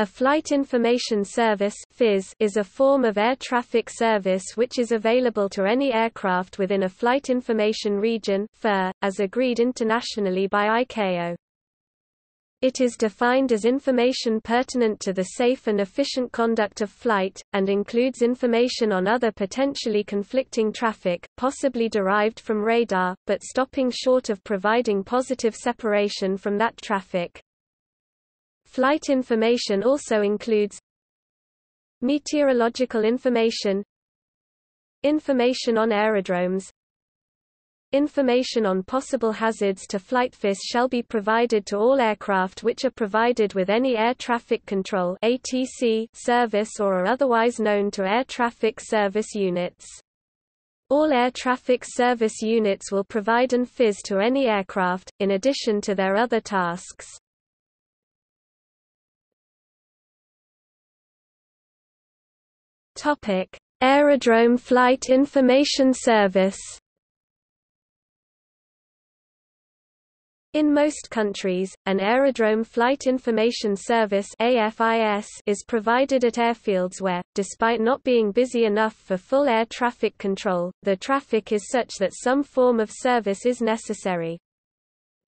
A Flight Information Service is a form of air traffic service which is available to any aircraft within a Flight Information Region as agreed internationally by ICAO. It is defined as information pertinent to the safe and efficient conduct of flight, and includes information on other potentially conflicting traffic, possibly derived from radar, but stopping short of providing positive separation from that traffic. Flight information also includes meteorological information information on aerodromes Information on possible hazards to flight FIS shall be provided to all aircraft which are provided with any air traffic control ATC service or are otherwise known to air traffic service units. All air traffic service units will provide an FIS to any aircraft, in addition to their other tasks. Topic: Aerodrome Flight Information Service. In most countries, an Aerodrome Flight Information Service AFIS is provided at airfields where, despite not being busy enough for full air traffic control, the traffic is such that some form of service is necessary.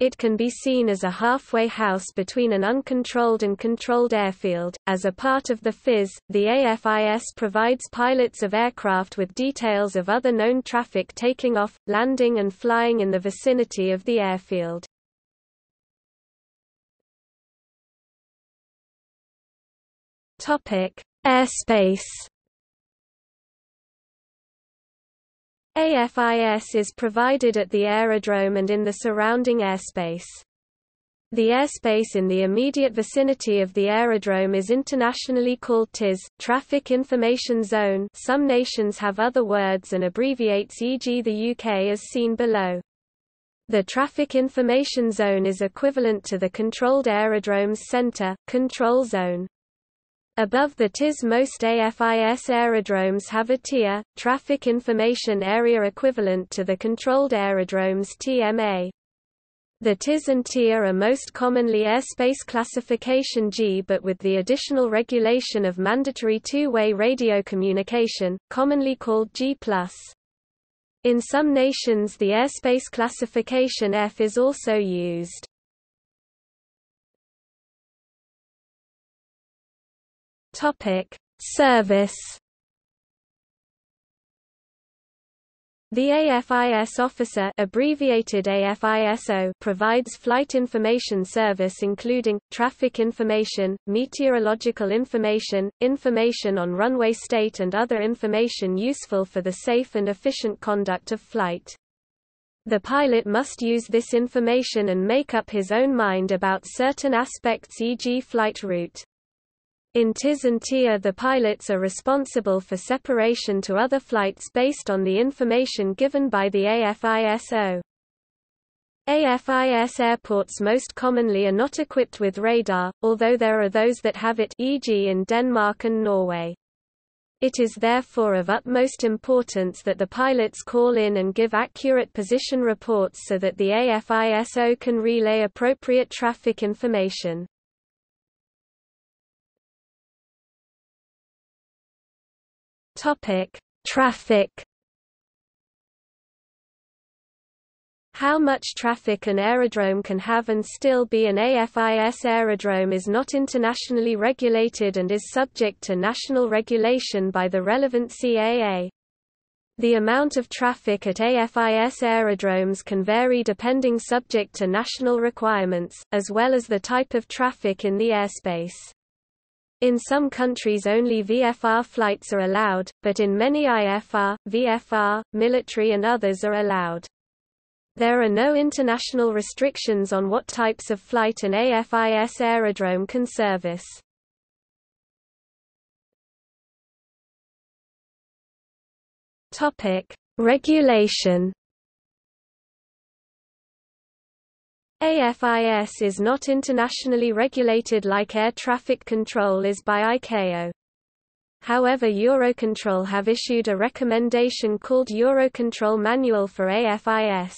It can be seen as a halfway house between an uncontrolled and controlled airfield. As a part of the FIS, the AFIS provides pilots of aircraft with details of other known traffic taking off, landing, and flying in the vicinity of the airfield. Topic: Airspace AFIS is provided at the aerodrome and in the surrounding airspace. The airspace in the immediate vicinity of the aerodrome is internationally called TIZ, Traffic Information Zone some nations have other words and abbreviates e.g. the UK as seen below. The Traffic Information Zone is equivalent to the Controlled Aerodromes Center, control zone. Above the TIZ most AFIS aerodromes have a TIA, Traffic Information Area equivalent to the Controlled Aerodromes TMA. The TIZ and TIA are most commonly airspace classification G but with the additional regulation of mandatory two-way radio communication, commonly called G+. In some nations the airspace classification F is also used. Topic: Service. The AFIS officer abbreviated AFISO provides flight information service including, traffic information, meteorological information, information on runway state and other information useful for the safe and efficient conduct of flight. The pilot must use this information and make up his own mind about certain aspects e.g. flight route. In TIZ and TIA the pilots are responsible for separation to other flights based on the information given by the AFISO. AFIS airports most commonly are not equipped with radar, although there are those that have it e.g. in Denmark and Norway. It is therefore of utmost importance that the pilots call in and give accurate position reports so that the AFISO can relay appropriate traffic information. Topic: Traffic. How much traffic an aerodrome can have and still be an AFIS aerodrome is not internationally regulated and is subject to national regulation by the relevant CAA. The amount of traffic at AFIS aerodromes can vary depending subject to national requirements, as well as the type of traffic in the airspace. In some countries only VFR flights are allowed, but in many IFR, VFR, military and others are allowed. There are no international restrictions on what types of flight an AFIS aerodrome can service. Topic: Regulation AFIS is not internationally regulated like air traffic control is by ICAO. However Eurocontrol have issued a recommendation called Eurocontrol Manual for AFIS.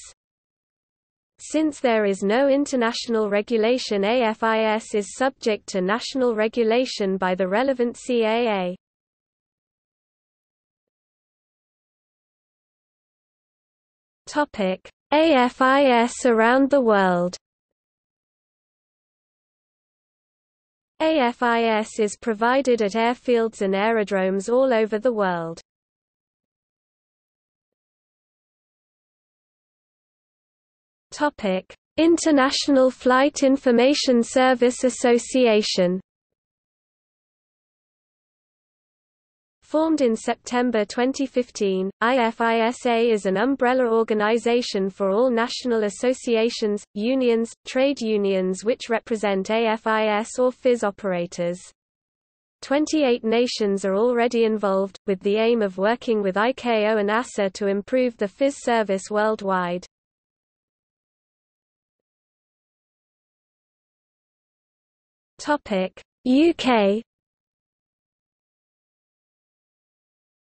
Since there is no international regulation AFIS is subject to national regulation by the relevant CAA. AFIS around the world AFIS is provided at airfields and aerodromes all over the world. Topic: International Flight Information Service Association Formed in September 2015, IFISA is an umbrella organization for all national associations, unions, trade unions which represent AFIS or FIS operators. 28 nations are already involved, with the aim of working with ICAO and ASA to improve the FIS service worldwide. UK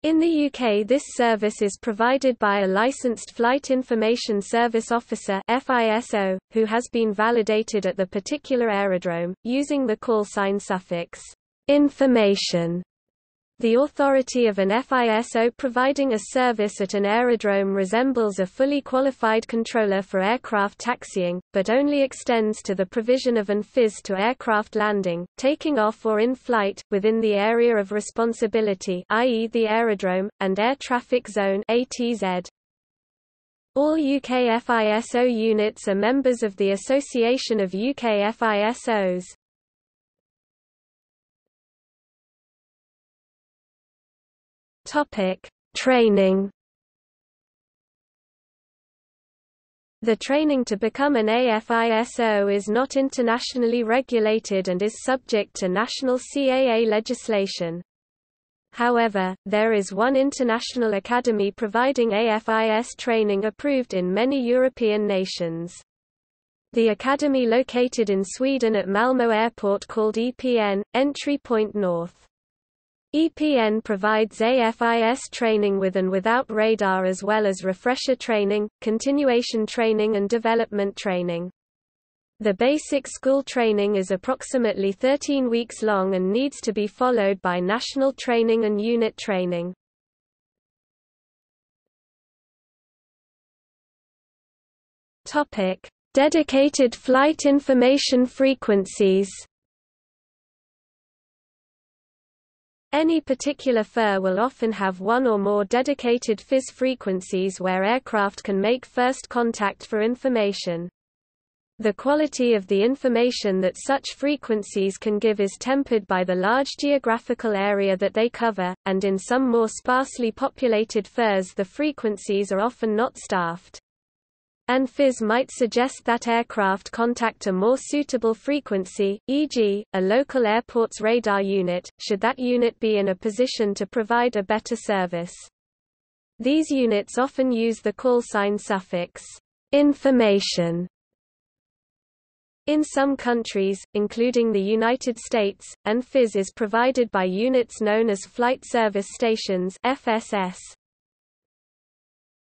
In the UK this service is provided by a licensed Flight Information Service Officer FISO, who has been validated at the particular aerodrome, using the call sign suffix, information the authority of an FISO providing a service at an aerodrome resembles a fully qualified controller for aircraft taxiing, but only extends to the provision of an FIS to aircraft landing, taking off or in flight, within the area of responsibility i.e. the aerodrome, and air traffic zone ATZ. All UK FISO units are members of the Association of UK FISOs. Topic: Training. The training to become an AFISO is not internationally regulated and is subject to national CAA legislation. However, there is one international academy providing AFIS training approved in many European nations. The academy located in Sweden at Malmö Airport called EPN, Entry Point North. EPN provides AFIS training with and without radar as well as refresher training, continuation training and development training. The basic school training is approximately 13 weeks long and needs to be followed by national training and unit training. Dedicated flight information frequencies. Any particular FIR will often have one or more dedicated FIS frequencies where aircraft can make first contact for information. The quality of the information that such frequencies can give is tempered by the large geographical area that they cover, and in some more sparsely populated FIRs the frequencies are often not staffed. An FIS might suggest that aircraft contact a more suitable frequency, e.g., a local airport's radar unit, should that unit be in a position to provide a better service. These units often use the call sign suffix, information. In some countries, including the United States, an FIS is provided by units known as Flight Service Stations FSS.